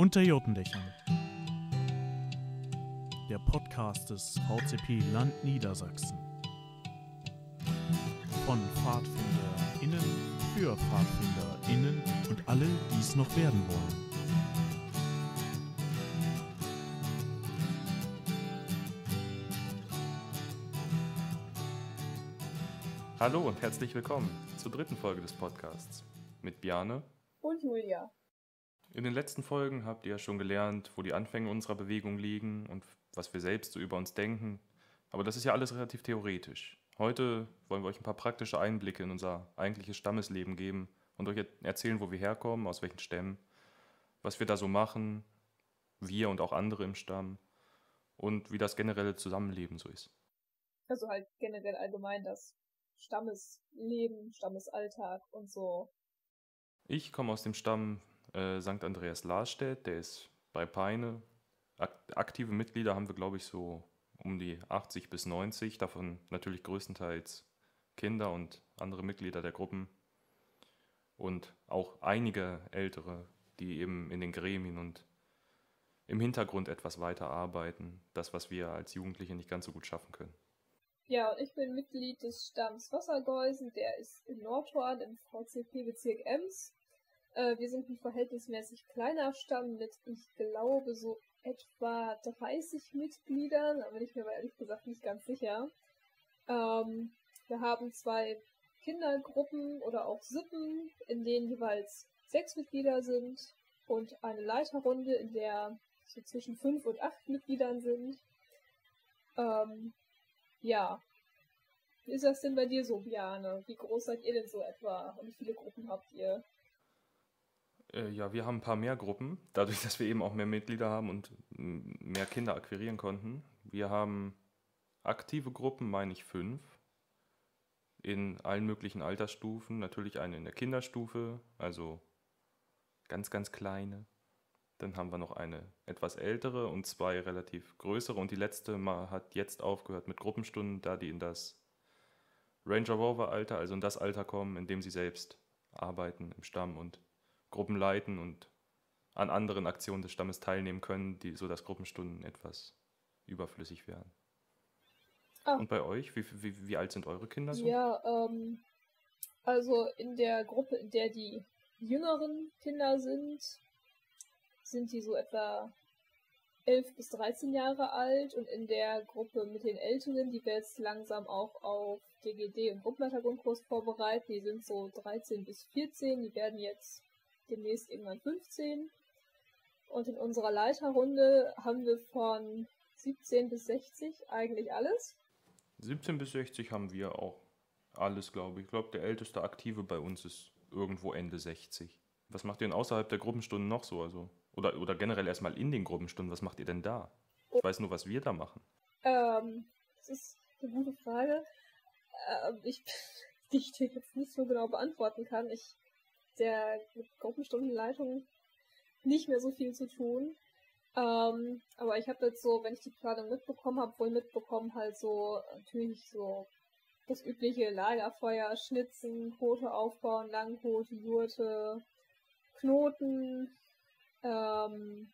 Unter Jotendächern. Der Podcast des VCP Land Niedersachsen. Von PfadfinderInnen für PfadfinderInnen und alle, die es noch werden wollen. Hallo und herzlich willkommen zur dritten Folge des Podcasts mit Bjane Und Julia. In den letzten Folgen habt ihr ja schon gelernt, wo die Anfänge unserer Bewegung liegen und was wir selbst so über uns denken. Aber das ist ja alles relativ theoretisch. Heute wollen wir euch ein paar praktische Einblicke in unser eigentliches Stammesleben geben und euch erzählen, wo wir herkommen, aus welchen Stämmen, was wir da so machen, wir und auch andere im Stamm und wie das generelle Zusammenleben so ist. Also halt generell allgemein das Stammesleben, Stammesalltag und so. Ich komme aus dem Stamm äh, St. Andreas Larstedt, der ist bei Peine. Ak aktive Mitglieder haben wir, glaube ich, so um die 80 bis 90, davon natürlich größtenteils Kinder und andere Mitglieder der Gruppen. Und auch einige ältere, die eben in den Gremien und im Hintergrund etwas weiter arbeiten. Das, was wir als Jugendliche nicht ganz so gut schaffen können. Ja, und ich bin Mitglied des Stamms Wassergeusen, der ist in Nordhorn im VCP-Bezirk Ems. Äh, wir sind ein verhältnismäßig kleiner Stamm mit, ich glaube, so etwa 30 Mitgliedern, aber ich bin mir ehrlich gesagt nicht ganz sicher. Ähm, wir haben zwei Kindergruppen oder auch Sippen, in denen jeweils sechs Mitglieder sind und eine Leiterrunde, in der so zwischen fünf und acht Mitgliedern sind. Ähm, ja. Wie ist das denn bei dir so, Biane? Wie groß seid ihr denn so etwa? Und wie viele Gruppen habt ihr? Äh, ja, wir haben ein paar mehr Gruppen, dadurch, dass wir eben auch mehr Mitglieder haben und mehr Kinder akquirieren konnten. Wir haben aktive Gruppen, meine ich fünf, in allen möglichen Altersstufen. Natürlich eine in der Kinderstufe, also ganz, ganz kleine. Dann haben wir noch eine etwas ältere und zwei relativ größere. Und die letzte mal hat jetzt aufgehört mit Gruppenstunden, da die in das Ranger Rover Alter, also in das Alter kommen, in dem sie selbst arbeiten im Stamm und Gruppen leiten und an anderen Aktionen des Stammes teilnehmen können, die so dass Gruppenstunden etwas überflüssig werden. Ah. Und bei euch, wie, wie, wie alt sind eure Kinder so? Ja, ähm, also in der Gruppe, in der die jüngeren Kinder sind, sind die so etwa 11 bis 13 Jahre alt und in der Gruppe mit den Älteren, die wir jetzt langsam auch auf DGD und Gruppenleitergrundkurs vorbereiten, die sind so 13 bis 14, die werden jetzt demnächst irgendwann 15. Und in unserer Leiterrunde haben wir von 17 bis 60 eigentlich alles. 17 bis 60 haben wir auch alles, glaube ich. Ich glaube, der älteste Aktive bei uns ist irgendwo Ende 60. Was macht ihr denn außerhalb der Gruppenstunden noch so? Also, oder, oder generell erstmal in den Gruppenstunden, was macht ihr denn da? Ich weiß nur, was wir da machen. Ähm, das ist eine gute Frage. Ähm, ich, die ich dir jetzt nicht so genau beantworten kann. Ich der mit Gruppenstundenleitung nicht mehr so viel zu tun. Ähm, aber ich habe jetzt so, wenn ich die Planung mitbekommen habe, wohl mitbekommen, halt so natürlich so das übliche Lagerfeuer, Schnitzen, Quote aufbauen, Langquote, Jurte, Knoten, ähm,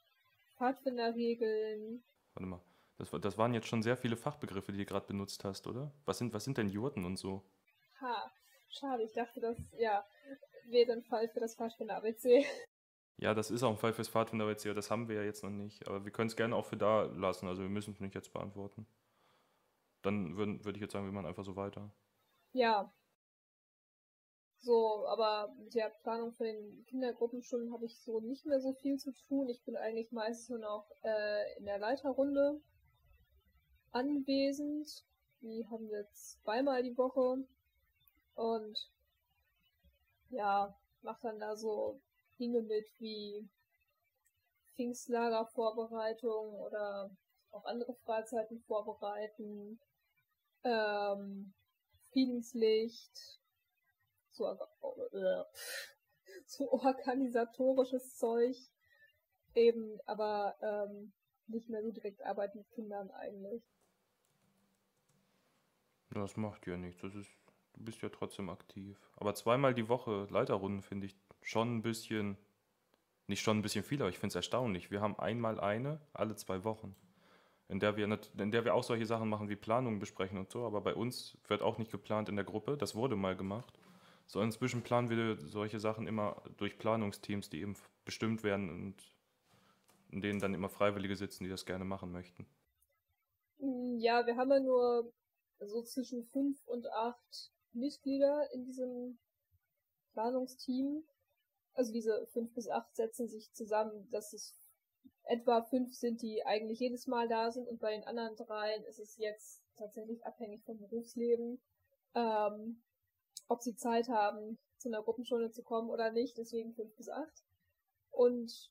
Pfadfinderregeln. Warte mal, das, das waren jetzt schon sehr viele Fachbegriffe, die du gerade benutzt hast, oder? Was sind, was sind denn Jurten und so? Ha, schade, ich dachte, das, ja, wäre ein Fall für das Pfadfinder-ABC. Ja, das ist auch ein Fall fürs Pfadfinder-ABC, das haben wir ja jetzt noch nicht. Aber wir können es gerne auch für da lassen, also wir müssen es nicht jetzt beantworten. Dann würde würd ich jetzt sagen, wir machen einfach so weiter. Ja. So, aber mit der Planung für den Kindergruppenstunden habe ich so nicht mehr so viel zu tun. Ich bin eigentlich meistens nur noch äh, in der Leiterrunde anwesend. Die haben wir zweimal die Woche. Und ja, macht dann da so Dinge mit wie Pfingstlagervorbereitung oder auch andere Freizeiten vorbereiten, ähm, Friedenslicht, so, äh, so organisatorisches Zeug, eben, aber ähm, nicht mehr so direkt arbeiten mit Kindern eigentlich. Das macht ja nichts, das ist Du bist ja trotzdem aktiv. Aber zweimal die Woche Leiterrunden finde ich schon ein bisschen nicht schon ein bisschen viel, aber ich finde es erstaunlich. Wir haben einmal eine alle zwei Wochen, in der, wir in der wir auch solche Sachen machen wie Planungen besprechen und so, aber bei uns wird auch nicht geplant in der Gruppe. Das wurde mal gemacht. So inzwischen planen wir solche Sachen immer durch Planungsteams, die eben bestimmt werden und in denen dann immer Freiwillige sitzen, die das gerne machen möchten. Mm, ja, wir haben ja nur so zwischen fünf und acht Mitglieder in diesem Planungsteam. Also diese fünf bis acht setzen sich zusammen, dass es etwa fünf sind, die eigentlich jedes Mal da sind und bei den anderen dreien ist es jetzt tatsächlich abhängig vom Berufsleben, ähm, ob sie Zeit haben, zu einer Gruppenstunde zu kommen oder nicht, deswegen fünf bis acht. Und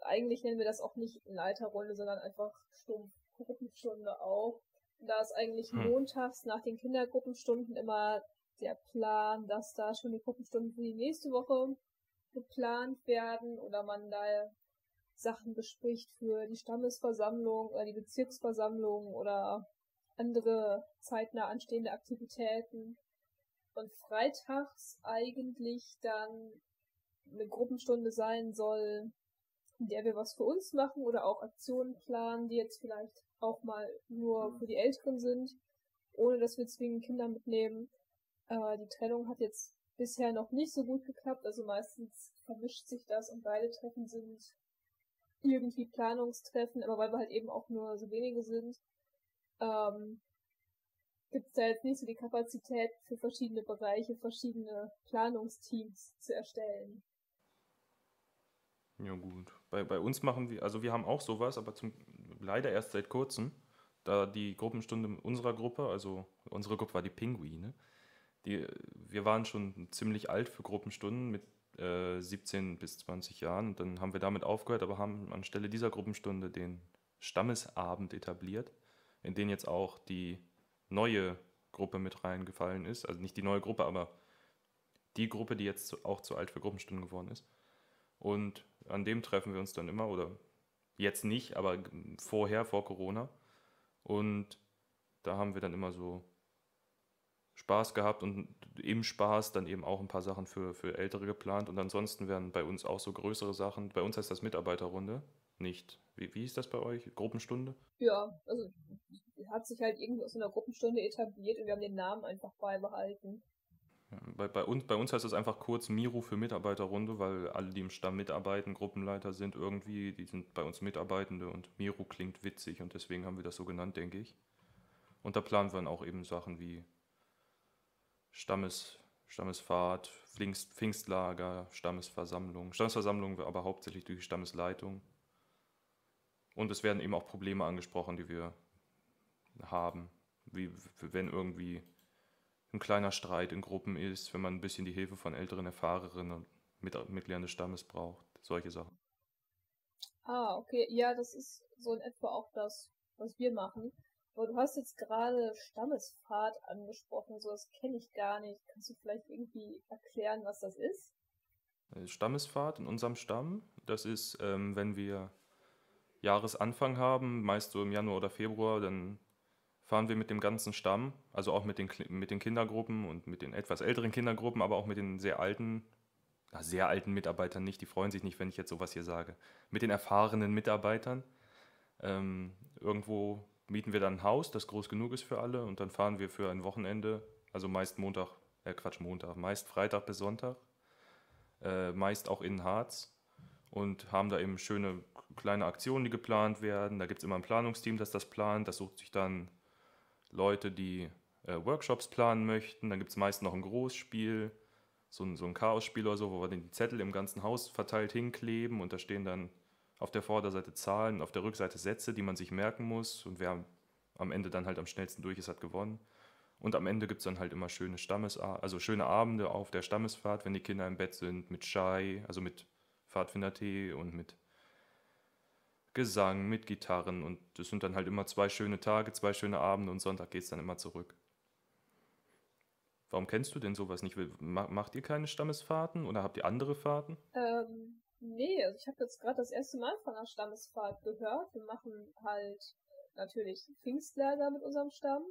eigentlich nennen wir das auch nicht Leiterrunde, sondern einfach stumpf Gruppenstunde auch. Da ist eigentlich hm. montags nach den Kindergruppenstunden immer der Plan, dass da schon die Gruppenstunden für die nächste Woche geplant werden oder man da Sachen bespricht für die Stammesversammlung oder die Bezirksversammlung oder andere zeitnah anstehende Aktivitäten. Und freitags eigentlich dann eine Gruppenstunde sein soll, in der wir was für uns machen oder auch Aktionen planen, die jetzt vielleicht auch mal nur für die Älteren sind, ohne dass wir zwingend Kinder mitnehmen. Äh, die Trennung hat jetzt bisher noch nicht so gut geklappt, also meistens vermischt sich das und beide Treffen sind irgendwie Planungstreffen, aber weil wir halt eben auch nur so wenige sind, ähm, gibt es da jetzt nicht so die Kapazität für verschiedene Bereiche, verschiedene Planungsteams zu erstellen. Ja gut. Bei, bei uns machen wir, also wir haben auch sowas, aber zum, leider erst seit kurzem, da die Gruppenstunde unserer Gruppe, also unsere Gruppe war die Pinguine, die, wir waren schon ziemlich alt für Gruppenstunden mit äh, 17 bis 20 Jahren und dann haben wir damit aufgehört, aber haben anstelle dieser Gruppenstunde den Stammesabend etabliert, in den jetzt auch die neue Gruppe mit reingefallen ist. Also nicht die neue Gruppe, aber die Gruppe, die jetzt auch zu alt für Gruppenstunden geworden ist. Und an dem treffen wir uns dann immer, oder jetzt nicht, aber vorher, vor Corona. Und da haben wir dann immer so Spaß gehabt und im Spaß dann eben auch ein paar Sachen für, für Ältere geplant. Und ansonsten werden bei uns auch so größere Sachen. Bei uns heißt das Mitarbeiterrunde, nicht. Wie, wie ist das bei euch? Gruppenstunde? Ja, also hat sich halt irgendwie aus einer Gruppenstunde etabliert und wir haben den Namen einfach beibehalten. Bei, bei, uns, bei uns heißt es einfach kurz Miro für Mitarbeiterrunde, weil alle, die im Stamm mitarbeiten, Gruppenleiter sind irgendwie, die sind bei uns Mitarbeitende und Miro klingt witzig und deswegen haben wir das so genannt, denke ich. Und da planen wir dann auch eben Sachen wie Stammes, Stammesfahrt, Pfingst, Pfingstlager, Stammesversammlung. Stammesversammlung aber hauptsächlich durch die Stammesleitung. Und es werden eben auch Probleme angesprochen, die wir haben. Wie wenn irgendwie ein kleiner Streit in Gruppen ist, wenn man ein bisschen die Hilfe von älteren, erfahrenen und Mitgliedern des Stammes braucht. Solche Sachen. Ah, okay. Ja, das ist so in etwa auch das, was wir machen. Aber du hast jetzt gerade Stammesfahrt angesprochen, so das kenne ich gar nicht. Kannst du vielleicht irgendwie erklären, was das ist? Äh, Stammesfahrt in unserem Stamm, das ist, ähm, wenn wir Jahresanfang haben, meist so im Januar oder Februar, dann fahren wir mit dem ganzen Stamm, also auch mit den, mit den Kindergruppen und mit den etwas älteren Kindergruppen, aber auch mit den sehr alten, na, sehr alten Mitarbeitern nicht, die freuen sich nicht, wenn ich jetzt sowas hier sage, mit den erfahrenen Mitarbeitern. Ähm, irgendwo mieten wir dann ein Haus, das groß genug ist für alle und dann fahren wir für ein Wochenende, also meist Montag, äh Quatsch, Montag, meist Freitag bis Sonntag, äh, meist auch in Harz und haben da eben schöne kleine Aktionen, die geplant werden. Da gibt es immer ein Planungsteam, das das plant, das sucht sich dann Leute, die äh, Workshops planen möchten. Dann gibt es meist noch ein Großspiel, so ein, so ein Chaosspiel oder so, wo wir den Zettel im ganzen Haus verteilt hinkleben und da stehen dann auf der Vorderseite Zahlen, auf der Rückseite Sätze, die man sich merken muss und wer am Ende dann halt am schnellsten durch ist, hat gewonnen. Und am Ende gibt es dann halt immer schöne Stammes also schöne Abende auf der Stammesfahrt, wenn die Kinder im Bett sind, mit Chai, also mit Pfadfindertee und mit Gesang, mit Gitarren und das sind dann halt immer zwei schöne Tage, zwei schöne Abende und Sonntag geht es dann immer zurück. Warum kennst du denn sowas nicht? Macht ihr keine Stammesfahrten oder habt ihr andere Fahrten? Ähm, nee, also ich habe jetzt gerade das erste Mal von einer Stammesfahrt gehört. Wir machen halt natürlich Pfingstlager mit unserem Stamm.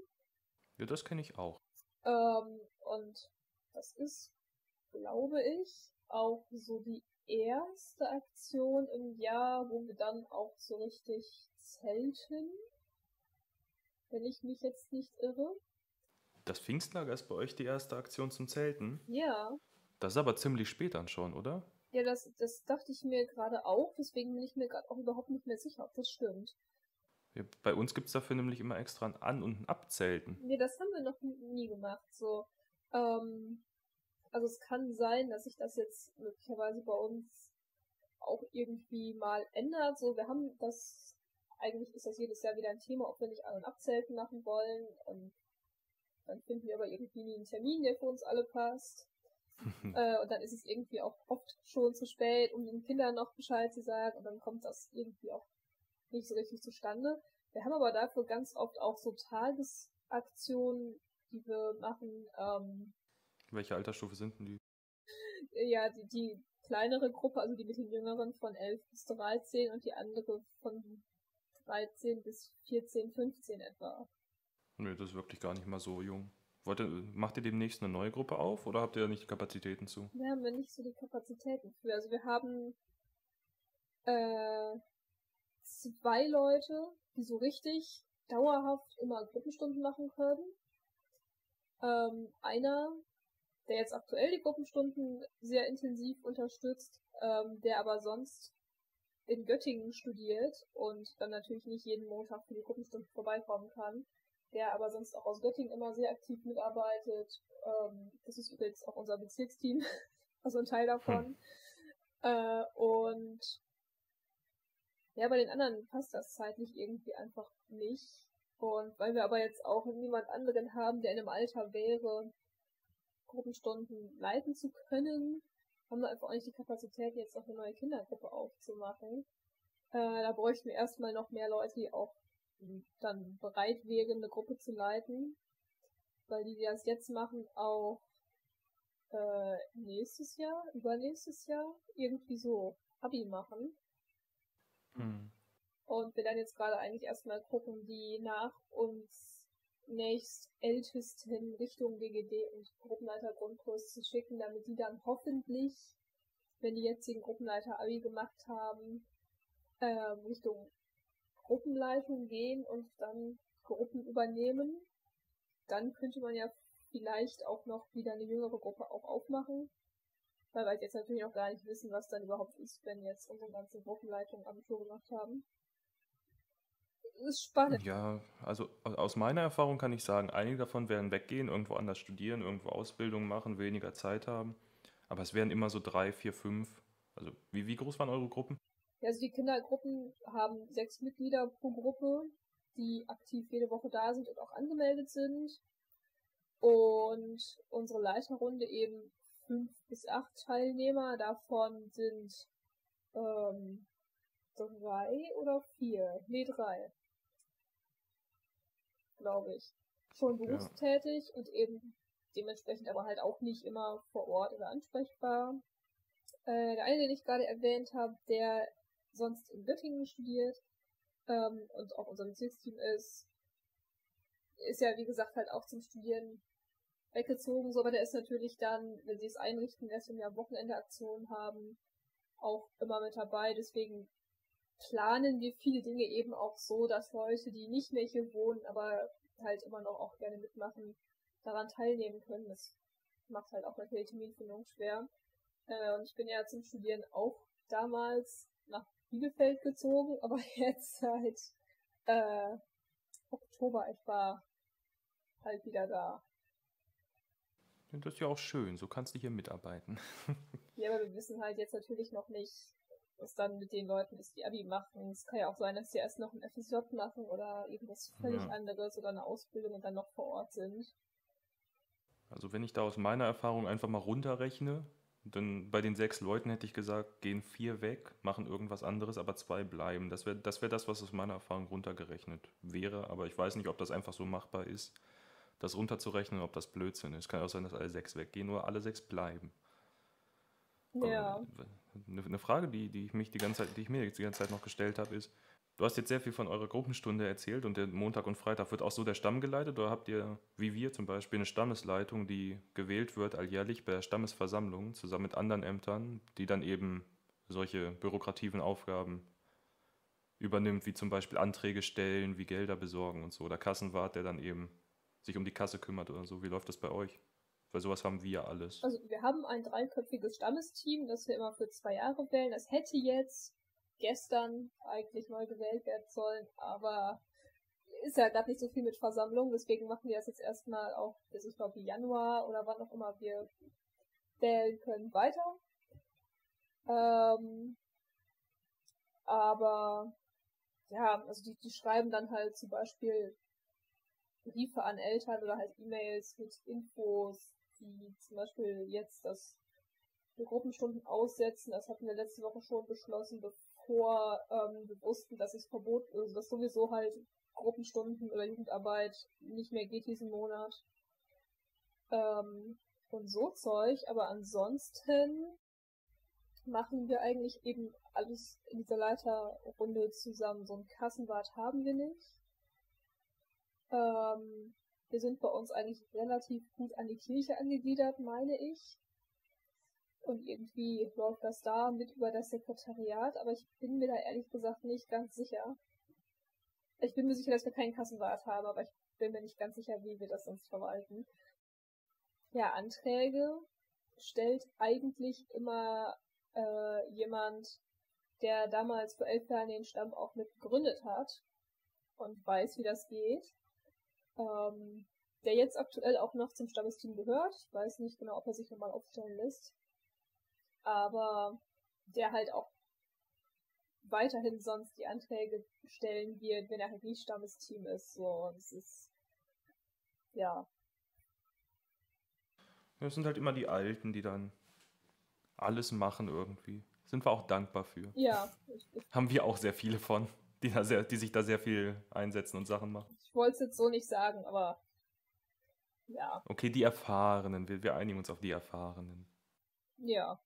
Ja, das kenne ich auch. Ähm, und das ist, glaube ich, auch so die erste Aktion im Jahr, wo wir dann auch so richtig zelten. Wenn ich mich jetzt nicht irre. Das Pfingstlager ist bei euch die erste Aktion zum Zelten? Ja. Das ist aber ziemlich spät dann schon, oder? Ja, das, das dachte ich mir gerade auch, deswegen bin ich mir gerade auch überhaupt nicht mehr sicher, ob das stimmt. Ja, bei uns gibt es dafür nämlich immer extra ein An- und ein Abzelten. Nee, das haben wir noch nie gemacht. So, ähm, also es kann sein, dass sich das jetzt möglicherweise bei uns auch irgendwie mal ändert. So, wir haben das, eigentlich ist das jedes Jahr wieder ein Thema, ob wir nicht An- und Abzelten machen wollen. Und dann finden wir aber irgendwie nie einen Termin, der für uns alle passt. äh, und dann ist es irgendwie auch oft schon zu spät, um den Kindern noch Bescheid zu sagen. Und dann kommt das irgendwie auch nicht so richtig zustande. Wir haben aber dafür ganz oft auch so Tagesaktionen, die wir machen. Ähm, Welche Altersstufe sind denn die? ja, die, die kleinere Gruppe, also die mit den Jüngeren von 11 bis 13 und die andere von 13 bis 14, 15 etwa. Nee, das ist wirklich gar nicht mal so jung. Wollt ihr, macht ihr demnächst eine neue Gruppe auf oder habt ihr nicht die Kapazitäten zu? Da haben wir nicht so die Kapazitäten für. Also wir haben äh, zwei Leute, die so richtig dauerhaft immer Gruppenstunden machen können. Ähm, einer, der jetzt aktuell die Gruppenstunden sehr intensiv unterstützt, ähm, der aber sonst in Göttingen studiert und dann natürlich nicht jeden Montag für die Gruppenstunden vorbeikommen kann, der aber sonst auch aus Göttingen immer sehr aktiv mitarbeitet. Ähm, das ist übrigens auch unser Bezirksteam, also ein Teil davon. Hm. Äh, und ja, bei den anderen passt das zeitlich irgendwie einfach nicht. Und weil wir aber jetzt auch niemand anderen haben, der in einem Alter wäre, Gruppenstunden leiten zu können, haben wir einfach auch nicht die Kapazität, jetzt noch eine neue Kindergruppe aufzumachen. Äh, da bräuchten wir erstmal noch mehr Leute, die auch dann bereit wären, eine Gruppe zu leiten. Weil die, die das jetzt machen, auch äh, nächstes Jahr, übernächstes Jahr irgendwie so Abi machen. Hm. Und wir dann jetzt gerade eigentlich erstmal gucken, die nach uns nächst ältesten Richtung DGD und Gruppenleiter Grundkurs zu schicken, damit die dann hoffentlich, wenn die jetzigen Gruppenleiter Abi gemacht haben, ähm, Richtung Gruppenleitung gehen und dann Gruppen übernehmen. Dann könnte man ja vielleicht auch noch wieder eine jüngere Gruppe auch aufmachen. Weil wir jetzt natürlich noch gar nicht wissen, was dann überhaupt ist, wenn jetzt unsere ganzen Gruppenleitungen Abitur gemacht haben. Das ist spannend. Ja, also aus meiner Erfahrung kann ich sagen, einige davon werden weggehen, irgendwo anders studieren, irgendwo Ausbildung machen, weniger Zeit haben. Aber es werden immer so drei, vier, fünf. Also wie, wie groß waren eure Gruppen? Ja, also die Kindergruppen haben sechs Mitglieder pro Gruppe, die aktiv jede Woche da sind und auch angemeldet sind. Und unsere Leiterrunde eben fünf bis acht Teilnehmer. Davon sind ähm, drei oder vier. Nee, drei. Glaube ich. Schon berufstätig ja. und eben dementsprechend aber halt auch nicht immer vor Ort oder ansprechbar. Äh, der eine, den ich gerade erwähnt habe, der sonst in Göttingen studiert ähm, und auch unser Bezirksteam ist, ist ja wie gesagt halt auch zum Studieren weggezogen, so, aber der ist natürlich dann, wenn sie es einrichten, erst im Jahr Wochenendeaktionen haben, auch immer mit dabei. Deswegen planen wir viele Dinge eben auch so, dass Leute, die nicht mehr hier wohnen, aber halt immer noch auch gerne mitmachen, daran teilnehmen können. Das macht halt auch natürlich Terminfindung schwer. Äh, und ich bin ja zum Studieren auch damals nach Bielefeld gezogen, aber jetzt seit äh, Oktober etwa halt wieder da. Das ist ja auch schön, so kannst du hier mitarbeiten. ja, aber wir wissen halt jetzt natürlich noch nicht, was dann mit den Leuten ist, die Abi machen. Es kann ja auch sein, dass sie erst noch ein FSJ machen oder irgendwas völlig ja. anderes oder eine Ausbildung und dann noch vor Ort sind. Also wenn ich da aus meiner Erfahrung einfach mal runterrechne, dann bei den sechs Leuten hätte ich gesagt, gehen vier weg, machen irgendwas anderes, aber zwei bleiben. Das wäre das, wär das, was aus meiner Erfahrung runtergerechnet wäre, aber ich weiß nicht, ob das einfach so machbar ist das runterzurechnen, ob das Blödsinn ist. Kann auch sein, dass alle sechs weggehen oder alle sechs bleiben. Ja. Eine, Frage, die, die ich mich die ganze Zeit, die ich mir die ganze Zeit noch gestellt habe, ist, Du hast jetzt sehr viel von eurer Gruppenstunde erzählt und der Montag und Freitag wird auch so der Stamm geleitet oder habt ihr, wie wir zum Beispiel, eine Stammesleitung, die gewählt wird alljährlich bei der Stammesversammlung zusammen mit anderen Ämtern, die dann eben solche bürokrativen Aufgaben übernimmt, wie zum Beispiel Anträge stellen, wie Gelder besorgen und so. Oder Kassenwart, der dann eben sich um die Kasse kümmert oder so. Wie läuft das bei euch? Weil sowas haben wir alles. Also wir haben ein dreiköpfiges Stammesteam, das wir immer für zwei Jahre wählen. Das hätte jetzt gestern eigentlich neu gewählt werden sollen, aber ist ja gerade nicht so viel mit Versammlung, deswegen machen wir das jetzt erstmal auch bis ich glaube Januar oder wann auch immer wir wählen können weiter. Ähm, aber ja, also die, die schreiben dann halt zum Beispiel Briefe an Eltern oder halt E-Mails mit Infos, wie zum Beispiel jetzt das die Gruppenstunden aussetzen. Das hatten wir letzte Woche schon beschlossen, bevor ähm, wir wussten, dass es Verbot, also dass sowieso halt Gruppenstunden oder Jugendarbeit nicht mehr geht diesen Monat. Ähm, und so Zeug, aber ansonsten machen wir eigentlich eben alles in dieser Leiterrunde zusammen. So ein Kassenwart haben wir nicht. Ähm, wir sind bei uns eigentlich relativ gut an die Kirche angegliedert, meine ich. Und irgendwie läuft das da mit über das Sekretariat, aber ich bin mir da ehrlich gesagt nicht ganz sicher. Ich bin mir sicher, dass wir keinen Kassenwart haben, aber ich bin mir nicht ganz sicher, wie wir das sonst verwalten. Ja, Anträge stellt eigentlich immer äh, jemand, der damals vor elf Jahren den Stamm auch mit gegründet hat und weiß, wie das geht. Ähm, der jetzt aktuell auch noch zum Stammesteam gehört. Ich weiß nicht genau, ob er sich nochmal aufstellen lässt. Aber der halt auch weiterhin sonst die Anträge stellen wird, wenn er halt nicht Stammesteam ist. So, es ist ja. Das sind halt immer die Alten, die dann alles machen irgendwie. Sind wir auch dankbar für. Ja. Haben wir auch sehr viele von, die, da sehr, die sich da sehr viel einsetzen und Sachen machen. Ich wollte es jetzt so nicht sagen, aber ja. Okay, die Erfahrenen. Wir, wir einigen uns auf die Erfahrenen. Ja.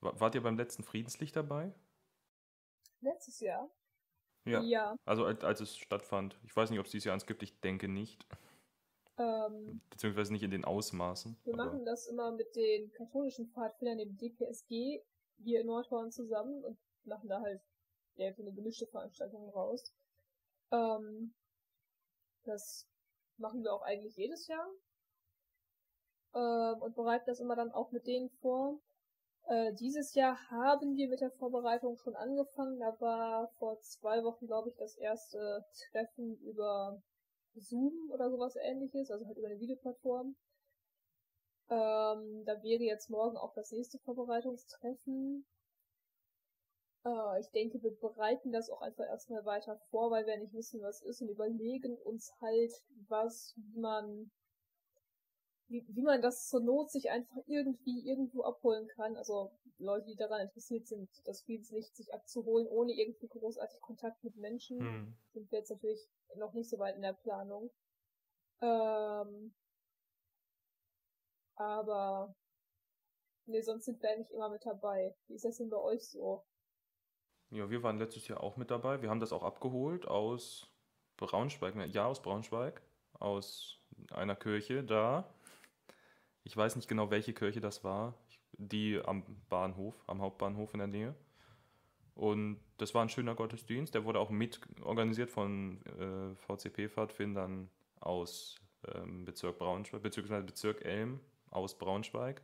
Wart ihr beim letzten Friedenslicht dabei? Letztes Jahr? Ja. Ja. Also als, als es stattfand. Ich weiß nicht, ob es dieses Jahr eins gibt. Ich denke nicht. Ähm, Beziehungsweise nicht in den Ausmaßen. wir machen das immer mit den katholischen Pfadfindern, dem DPSG, hier in Nordhorn zusammen und machen da halt ja, eine gemischte Veranstaltung raus. Ähm, das machen wir auch eigentlich jedes Jahr. Ähm, und bereiten das immer dann auch mit denen vor. Äh, dieses Jahr haben wir mit der Vorbereitung schon angefangen. Da war vor zwei Wochen, glaube ich, das erste Treffen über Zoom oder sowas ähnliches, also halt über eine Videoplattform. Ähm, da wäre jetzt morgen auch das nächste Vorbereitungstreffen. Äh, ich denke, wir bereiten das auch einfach erstmal weiter vor, weil wir nicht wissen, was ist und überlegen uns halt, was, wie man, wie, wie man das zur Not sich einfach irgendwie irgendwo abholen kann. Also Leute, die daran interessiert sind, das Friedenslicht sich abzuholen, ohne irgendwie großartig Kontakt mit Menschen Hm. sind wir jetzt natürlich noch nicht so weit in der Planung. Ähm, aber nee, sonst sind wir eigentlich immer mit dabei. Wie ist das denn bei euch so? Ja, wir waren letztes Jahr auch mit dabei. Wir haben das auch abgeholt aus Braunschweig. ne, Ja, aus Braunschweig. Aus einer Kirche da. Ich weiß nicht genau, welche Kirche das war. Die am Bahnhof, am Hauptbahnhof in der Nähe. Und das war ein schöner Gottesdienst. Der wurde auch mit organisiert von äh, VCP-Pfadfindern aus ähm, Bezirk Braunschweig, beziehungsweise Bezirk Elm aus Braunschweig.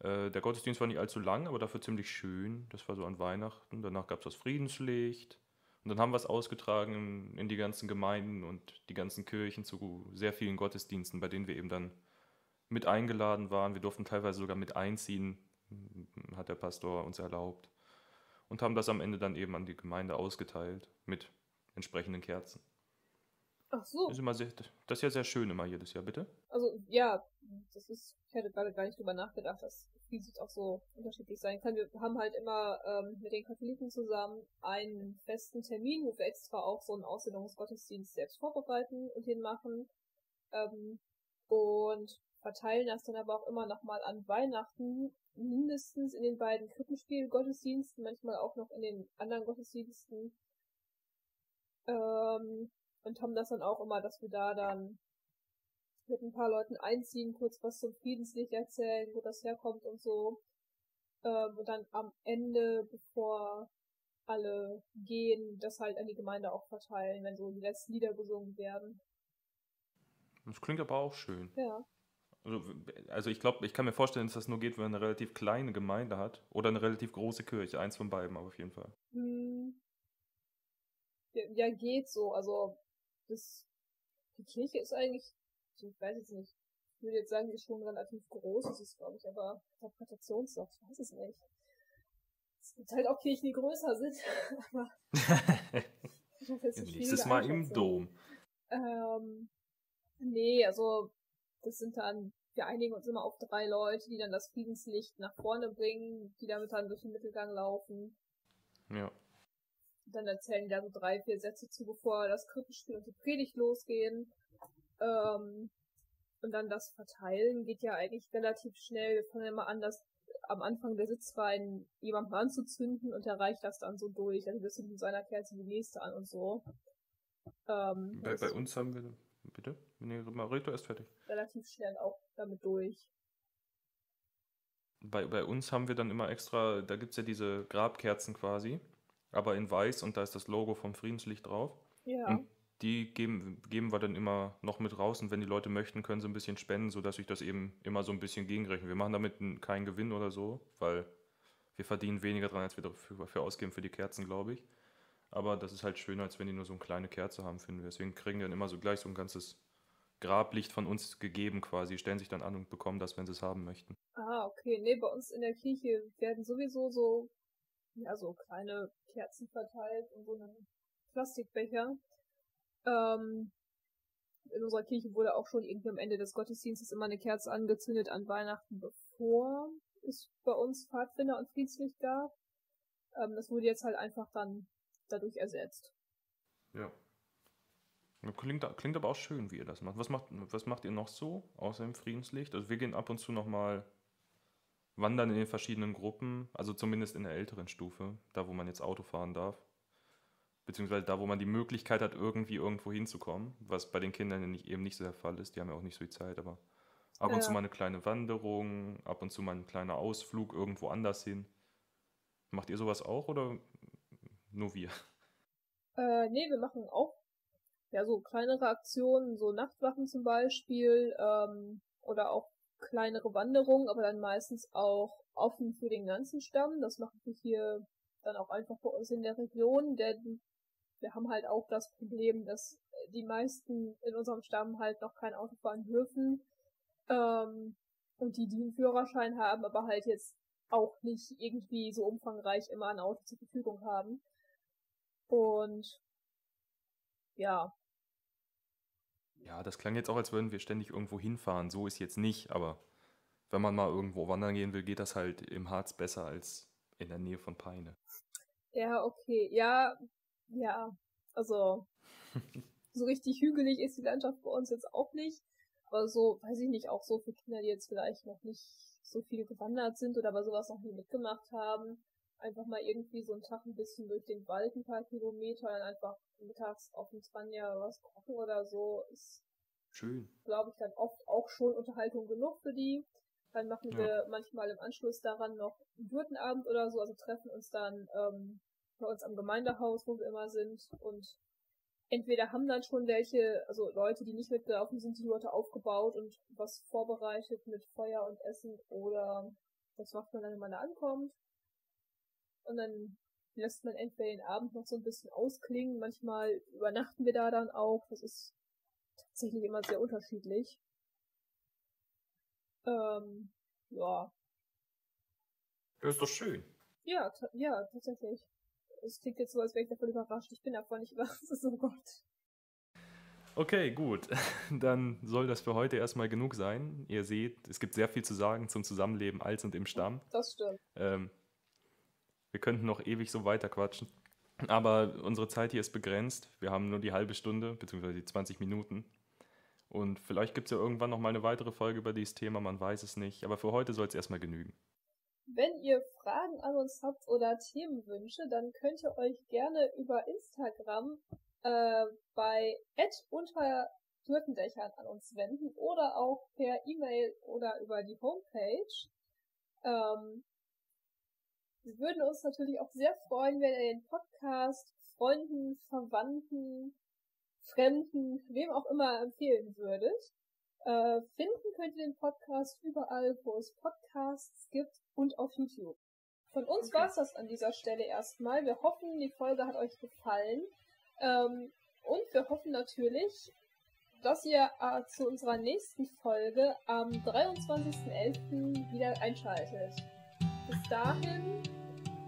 Äh, der Gottesdienst war nicht allzu lang, aber dafür ziemlich schön. Das war so an Weihnachten. Danach gab es das Friedenslicht. Und dann haben wir es ausgetragen in, in die ganzen Gemeinden und die ganzen Kirchen zu sehr vielen Gottesdiensten, bei denen wir eben dann mit eingeladen waren. Wir durften teilweise sogar mit einziehen, hat der Pastor uns erlaubt. Und haben das am Ende dann eben an die Gemeinde ausgeteilt mit entsprechenden Kerzen. Ach so, Das ist, immer sehr, das ist ja sehr schön immer jedes Jahr, bitte. also ja, das ist, ich hätte gerade gar nicht drüber nachgedacht, dass Friedenslicht auch so unterschiedlich sein kann. Wir haben halt immer ähm, mit den Katholiken zusammen einen festen Termin, wo wir extra auch so einen Aussendungsgottesdienst selbst vorbereiten und den machen. Ähm, und verteilen das dann aber auch immer nochmal an Weihnachten, mindestens in den beiden Krippenspiel-Gottesdiensten, manchmal auch noch in den anderen Gottesdiensten. Ähm, und haben das dann auch immer, dass wir da dann mit ein paar Leuten einziehen, kurz was zum Friedenslicht erzählen, wo das herkommt und so. Ähm, und dann am Ende, bevor alle gehen, das halt an die Gemeinde auch verteilen, wenn so die letzten Lieder gesungen werden. Das klingt aber auch schön. Ja. Also, also ich glaube, ich kann mir vorstellen, dass das nur geht, wenn man eine relativ kleine Gemeinde hat oder eine relativ große Kirche. Eins von beiden, aber auf jeden Fall. Hm. Ja, ja, geht so. Also das, die Kirche ist eigentlich, ich weiß jetzt nicht, ich würde jetzt sagen, die ist schon relativ groß. Das ist, glaube ich, aber Interpretationssache. Ich weiß es nicht. Es gibt halt auch Kirchen, die größer sind. aber ich jetzt Nächstes Mal im Dom. Ähm, nee, also das sind dann, wir einigen uns immer auf drei Leute, die dann das Friedenslicht nach vorne bringen, die damit dann durch den Mittelgang laufen. Ja. Dann erzählen die da so drei, vier Sätze zu, bevor das Krippenspiel und die Predigt losgehen. Ähm, und dann das Verteilen geht ja eigentlich relativ schnell. Wir fangen immer an, das am Anfang der Sitzreihen jemandem anzuzünden und er reicht das dann so durch. Also wir sind mit seiner Kerze die nächste an und so. Ähm, bei, bei uns haben wir, bitte? Nee, Marito ist fertig. Relativ schnell auch damit durch. Bei, bei uns haben wir dann immer extra, da gibt es ja diese Grabkerzen quasi aber in weiß und da ist das Logo vom Friedenslicht drauf. Ja. Und die geben, geben wir dann immer noch mit raus und wenn die Leute möchten, können sie ein bisschen spenden, sodass ich das eben immer so ein bisschen gegenrechne. Wir machen damit keinen Gewinn oder so, weil wir verdienen weniger dran, als wir dafür, ausgeben für die Kerzen, glaube ich. Aber das ist halt schöner, als wenn die nur so eine kleine Kerze haben, finden wir. Deswegen kriegen die dann immer so gleich so ein ganzes Grablicht von uns gegeben quasi, stellen sich dann an und bekommen das, wenn sie es haben möchten. Ah, okay. Nee, bei uns in der Kirche werden sowieso so ja, so kleine Kerzen verteilt und so einen Plastikbecher. Ähm, in unserer Kirche wurde auch schon irgendwie am Ende des Gottesdienstes immer eine Kerze angezündet an Weihnachten, bevor es bei uns Pfadfinder und Friedenslicht gab. Ähm, das wurde jetzt halt einfach dann dadurch ersetzt. Ja. Klingt, klingt aber auch schön, wie ihr das macht. Was macht, was macht ihr noch so außer dem Friedenslicht? Also wir gehen ab und zu nochmal wandern in den verschiedenen Gruppen, also zumindest in der älteren Stufe, da wo man jetzt Auto fahren darf. Beziehungsweise da, wo man die Möglichkeit hat, irgendwie irgendwo hinzukommen, was bei den Kindern nicht, eben nicht so der Fall ist. Die haben ja auch nicht so viel Zeit, aber ab und ja. zu mal eine kleine Wanderung, ab und zu mal ein kleiner Ausflug irgendwo anders hin. Macht ihr sowas auch oder nur wir? Äh, nee, wir machen auch ja so kleinere Aktionen, so Nachtwachen zum Beispiel, ähm, oder auch kleinere Wanderungen, aber dann meistens auch offen für den ganzen Stamm. Das machen wir hier dann auch einfach bei uns in der Region, denn wir haben halt auch das Problem, dass die meisten in unserem Stamm halt noch kein Auto fahren dürfen ähm, und die, die einen Führerschein haben, aber halt jetzt auch nicht irgendwie so umfangreich immer ein Auto zur Verfügung haben. Und ja, ja, das klang jetzt auch, als würden wir ständig irgendwo hinfahren. So ist jetzt nicht, aber wenn man mal irgendwo wandern gehen will, geht das halt im Harz besser als in der Nähe von Peine. Ja, okay. Ja, ja. Also, so richtig hügelig ist die Landschaft bei uns jetzt auch nicht. Aber so, weiß ich nicht, auch so für Kinder, die jetzt vielleicht noch nicht so viel gewandert sind oder bei sowas noch nie mitgemacht haben, einfach mal irgendwie so einen Tag ein bisschen durch den Wald ein paar Kilometer, dann einfach mittags auf dem Spanja was kochen oder so, ist schön. Glaube ich dann oft auch schon Unterhaltung genug für die. Dann machen ja. wir manchmal im Anschluss daran noch einen Gürtenabend oder so, also treffen uns dann ähm, bei uns am Gemeindehaus, wo wir immer sind und entweder haben dann schon welche, also Leute, die nicht mitgelaufen sind, die Leute aufgebaut und was vorbereitet mit Feuer und Essen oder das macht man dann, wenn man da ankommt. Und dann lässt man entweder den Abend noch so ein bisschen ausklingen. Manchmal übernachten wir da dann auch. Das ist tatsächlich immer sehr unterschiedlich. Ähm, ja. Das ist doch schön. Ja, ja, tatsächlich. Es klingt jetzt so, als wäre ich davon überrascht. Ich bin davon nicht überrascht. Oh Gott. Okay, gut. Dann soll das für heute erstmal genug sein. Ihr seht, es gibt sehr viel zu sagen zum Zusammenleben als und im Stamm. Das stimmt. Ähm, wir könnten noch ewig so weiter quatschen. Aber unsere Zeit hier ist begrenzt. Wir haben nur die halbe Stunde, beziehungsweise die 20 Minuten. Und vielleicht gibt es ja irgendwann noch mal eine weitere Folge über dieses Thema, man weiß es nicht. Aber für heute soll es erstmal genügen. Wenn ihr Fragen an uns habt oder Themenwünsche, dann könnt ihr euch gerne über Instagram äh, bei unter Gürtendächern an uns wenden oder auch per E-Mail oder über die Homepage. Ähm, wir würden uns natürlich auch sehr freuen, wenn ihr den Podcast Freunden, Verwandten, Fremden, wem auch immer empfehlen würdet. Äh, finden könnt ihr den Podcast überall, wo es Podcasts gibt und auf YouTube. Von uns okay. war es das an dieser Stelle erstmal. Wir hoffen, die Folge hat euch gefallen. Ähm, und wir hoffen natürlich, dass ihr äh, zu unserer nächsten Folge am 23.11. wieder einschaltet. Bis dahin,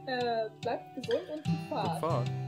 äh, bleibt gesund und gut.